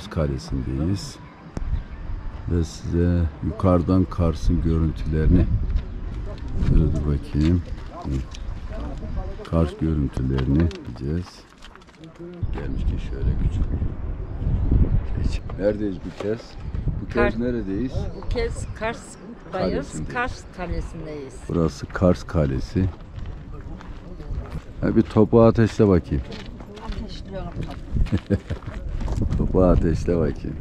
Kars Kalesi'ndeyiz. Ve size yukarıdan Kars'ın görüntülerini şöyle dur bakayım. Kars görüntülerini diyeceğiz. Gelmişken şöyle küçük. Geç. Neredeyiz bu kez? Bu kez Kar- neredeyiz? Bu kez Kars'tayız. Kalesindeyiz. Kars Kalesi'ndeyiz. Burası Kars Kalesi. Ha bir topu ateşle bakayım. Ateşliyorum. Topu ateşle bakayım.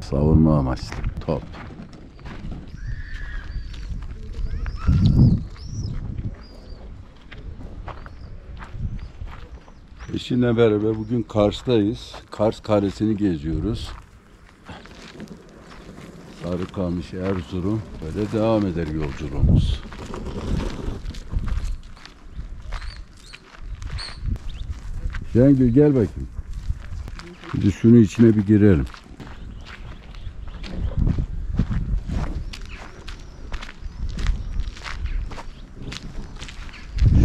Savunma amaçlı. Top. Eşimle beraber bugün Kars'tayız. Kars Kalesi'ni geziyoruz. Sarıkamış, Erzurum. Böyle devam eder yolculuğumuz. Şengül gel bakayım. Şimdi şunun içine bir girelim.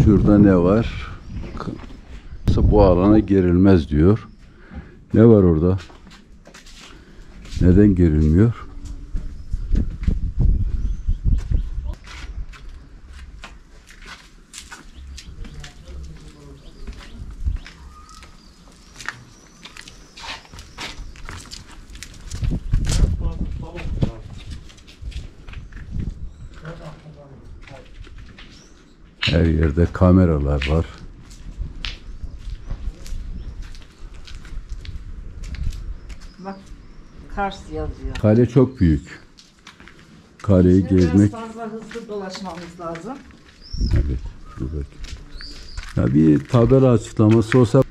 Şurada ne var? Bu alana girilmez diyor. Ne var orada? Neden girilmiyor? Her yerde kameralar var. Bak Kars yazıyor. Kale çok büyük. Kaleyi Şimdi gezmek Biraz fazla hızlı dolaşmamız lazım. Evet, dur. Ya bir tabela açıklaması olsa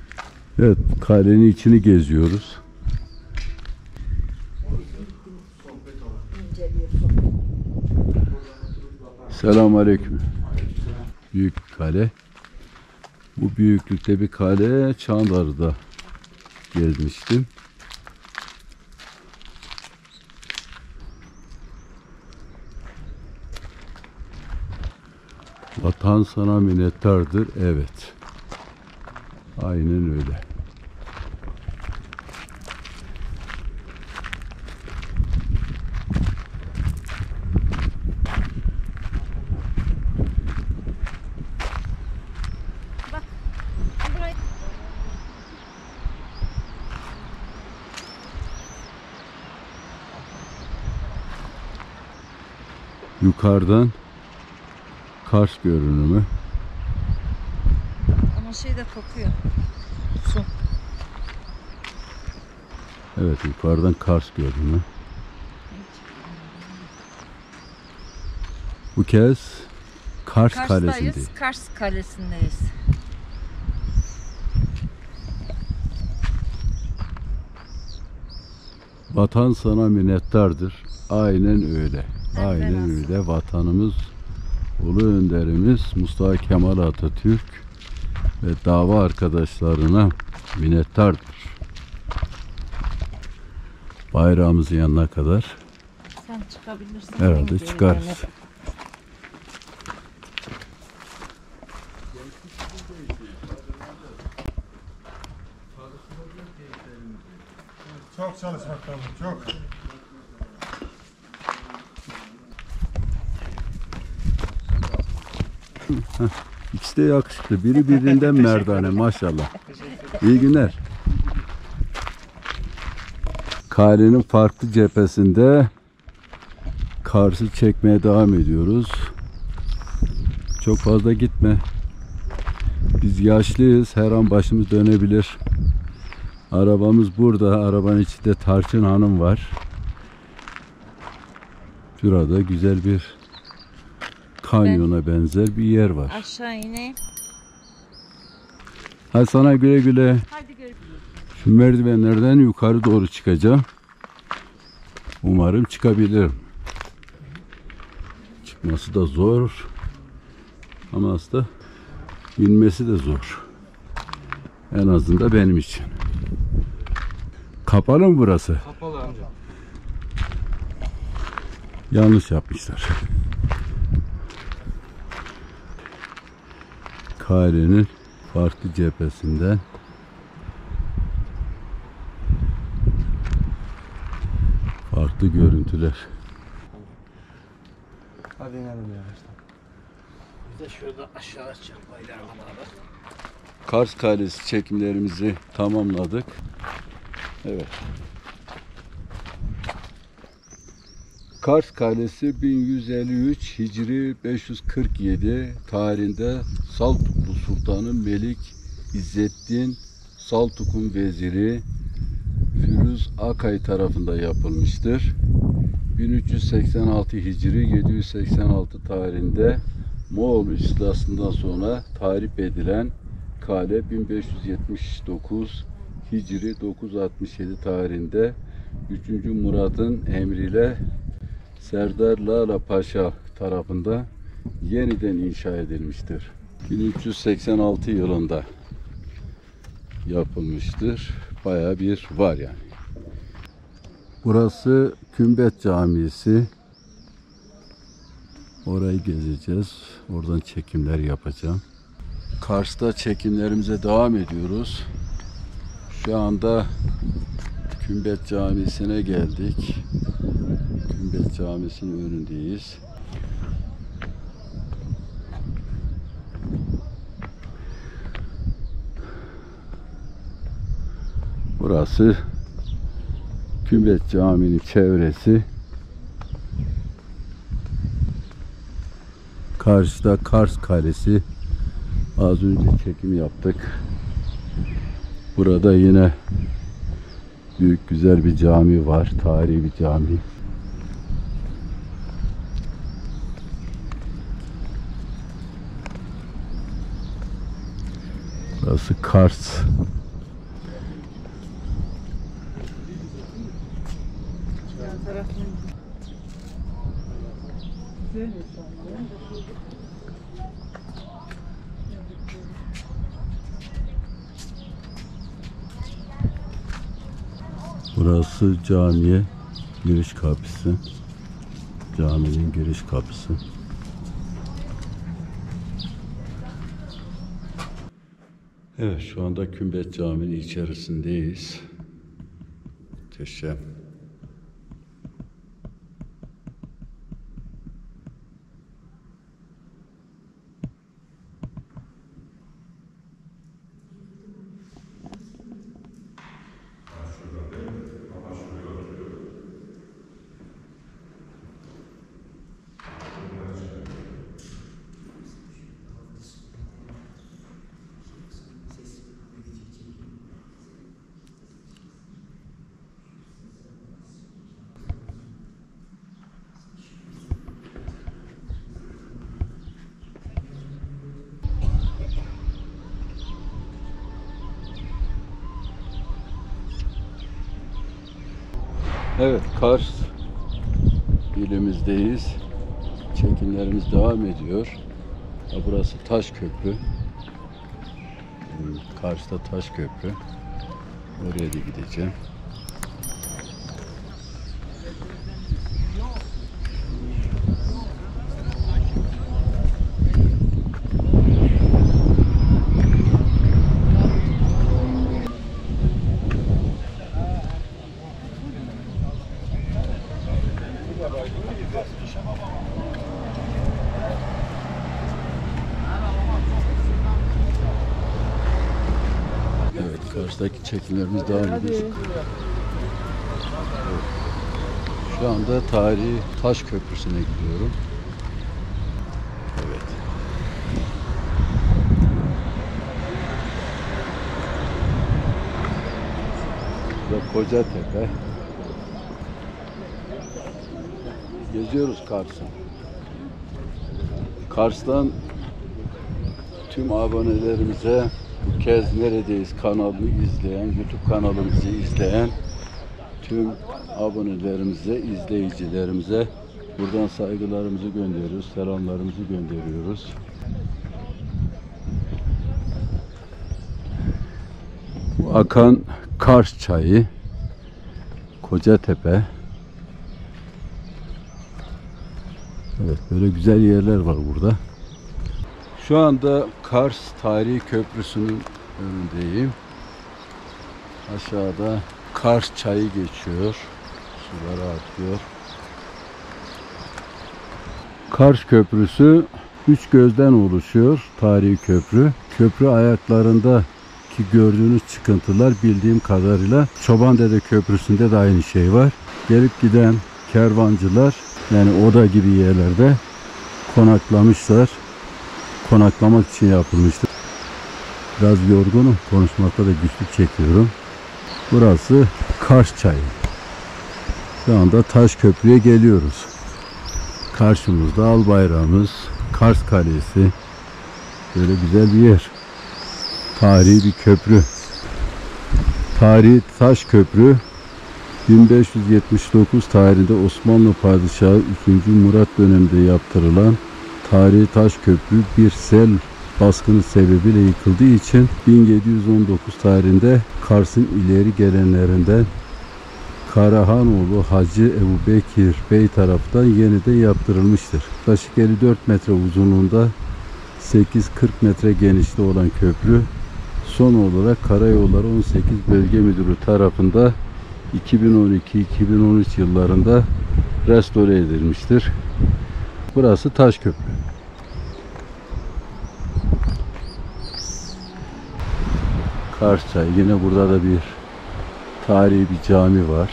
Evet, kalenin içini geziyoruz. Selamun Aleyküm. Büyük bir kale. Bu büyüklükte bir kale Çandar'da gezmiştim. Vatan sana minnettardır. Evet. Aynen öyle. Yukarıdan Kars görünümü. Ama şey de kokuyor. Su. Evet yukarıdan Kars görünümü. Bu kez Kars Kars'tayız. Kalesi'ndeyiz. Kars Kalesi'ndeyiz. Vatan sana minnettardır. Aynen öyle. Aynen öyle. Vatanımız, ulu önderimiz Mustafa Kemal Atatürk ve dava arkadaşlarına minnettardır. Bayrağımızın yanına kadar Sen çıkabilirsin. herhalde çıkarız. Çok çalışmak lazım, çok. İkisi de yakışıklı. Biri birinden merdane maşallah. İyi günler. Kalenin farklı cephesinde Kars'ı çekmeye devam ediyoruz. Çok fazla gitme. Biz yaşlıyız. Her an başımız dönebilir. Arabamız burada. Arabanın içinde Tarçın Hanım var. Şurada güzel bir kanyona benzer bir yer var. Aşağı ineyim. Hadi sana güle güle. Hadi görüşürüz. Şu merdivenlerden yukarı doğru çıkacağım. Umarım çıkabilirim. Çıkması da zor. Ama aslında inmesi de zor. En azından benim için. Kapalı mı burası? Kapalı amca. Yanlış yapmışlar. Kahire'nin farklı cephesinden farklı görüntüler. Hadi inelim yavaştan. Bir de şurada aşağı çık bayrağı kadar. Kars Kalesi çekimlerimizi tamamladık. Evet. Kars Kalesi 1153 Hicri 547 tarihinde Saltuklu Sultanı Melik İzzettin Saltuk'un veziri Firuz Akay tarafında yapılmıştır. 1386 Hicri 786 tarihinde Moğol istilasından sonra tahrip edilen kale 1579 Hicri 967 tarihinde 3. Murat'ın emriyle Serdar Lala Paşa tarafından yeniden inşa edilmiştir. 1386 yılında yapılmıştır. Baya bir var yani. Burası Kümbet Camisi. Orayı gezeceğiz. Oradan çekimler yapacağım. Kars'ta çekimlerimize devam ediyoruz. Şu anda Kümbet Camisi'ne geldik. Kümbet Camisi'nin önündeyiz. Burası Kümbet Camii'nin çevresi. Karşıda Kars Kalesi. Az önce çekim yaptık. Burada yine büyük güzel bir cami var. Tarihi bir cami. Burası Kars. Burası camiye giriş kapısı. Caminin giriş kapısı. Evet şu anda Kümbet Camii'nin içerisindeyiz. Muhteşem. Evet Kars ilimizdeyiz. Çekimlerimiz devam ediyor. Burası Taş Köprü. Hmm, Kars'ta Taş Köprü. Oraya da gideceğim. Kars'taki çekimlerimiz devam ediyor. Şu anda tarihi Taş Köprüsü'ne gidiyorum. Evet. Burada Kocatepe. Geziyoruz Kars'ı. Kars'tan tüm abonelerimize Bu kez neredeyiz kanalını izleyen, YouTube kanalımızı izleyen tüm abonelerimize, izleyicilerimize buradan saygılarımızı gönderiyoruz, selamlarımızı gönderiyoruz. Bu akan Kars çayı, Kocatepe. Evet böyle güzel yerler var burada. Şu anda Kars Tarihi Köprüsü'nün önündeyim. Aşağıda Kars çayı geçiyor. Suları akıyor. Kars Köprüsü üç gözden oluşuyor. Tarihi köprü. Köprü ayaklarında ki gördüğünüz çıkıntılar bildiğim kadarıyla Çobandede Köprüsü'nde de aynı şey var. Gelip giden kervancılar yani oda gibi yerlerde konaklamışlar. Konaklamak için yapılmıştır. Biraz yorgunum. Konuşmakta da güçlük çekiyorum. Burası Kars Çayı. Şu anda Taş Köprü'ye geliyoruz. Karşımızda al bayrağımız, Kars Kalesi. Böyle güzel bir yer. Tarihi bir köprü. Tarihi Taş Köprü 1579 tarihinde Osmanlı Padişahı 3. Murat döneminde yaptırılan tarihi taş köprü bir sel baskını sebebiyle yıkıldığı için 1719 tarihinde Kars'ın ileri gelenlerinden Karahanoğlu Hacı Ebu Bekir Bey tarafından yeniden yaptırılmıştır. Yaklaşık 54 metre uzunluğunda 8-40 metre genişliği olan köprü son olarak Karayolları 18 Bölge Müdürü tarafından 2012-2013 yıllarında restore edilmiştir. Burası taş köprü. Kars Çayı. Yine burada da bir tarihi bir cami var.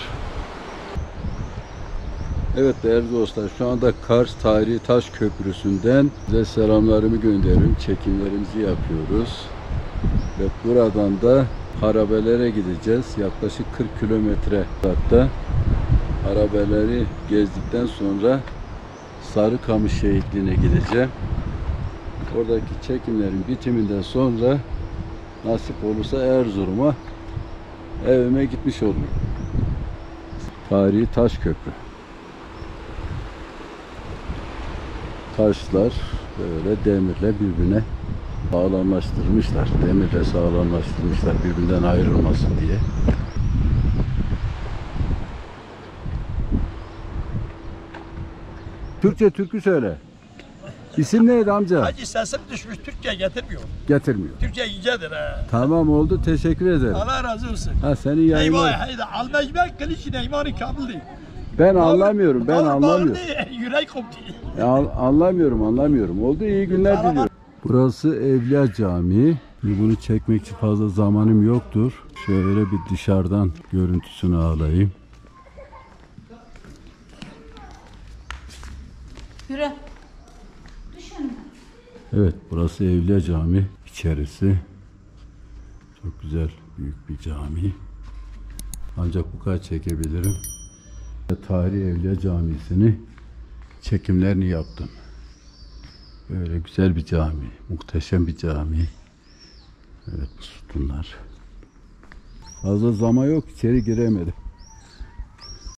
Evet değerli dostlar şu anda Kars Tarihi Taş Köprüsü'nden size selamlarımı gönderiyorum. Çekimlerimizi yapıyoruz. Ve buradan da harabelere gideceğiz. Yaklaşık 40 kilometre hatta harabeleri gezdikten sonra Sarıkamış şehitliğine gideceğim. Oradaki çekimlerin bitiminden sonra nasip olursa Erzurum'a evime gitmiş olurum. Tarihi taş köprü. Taşlar böyle demirle birbirine sağlamlaştırmışlar. Demirle sağlamlaştırmışlar birbirinden ayrılmasın diye. Türkçe türkü söyle. İsim neydi amca? Hacı sesim düşmüş Türkçe getirmiyor. Getirmiyor. Türkçe yücedir ha. Tamam oldu teşekkür ederim. Allah razı olsun. Ha senin yayınlar. Eyvah eyvah. Almecmek kılıç neymanı kamildi. Ben anlamıyorum ben anlamıyorum. Yürek koptu. Ya, an- anlamıyorum anlamıyorum. Oldu iyi günler Tamam. diliyorum. Burası Evliya Camii. Şimdi Bunu çekmek için fazla zamanım yoktur. Şöyle bir dışarıdan görüntüsünü alayım. Yürü. Evet burası Evliya Camii içerisi. Çok güzel büyük bir cami. Ancak bu kadar çekebilirim. Tarihi Evliya Camisi'ni çekimlerini yaptım. Böyle güzel bir cami, muhteşem bir cami. Evet bu sütunlar. Fazla zaman yok içeri giremedim.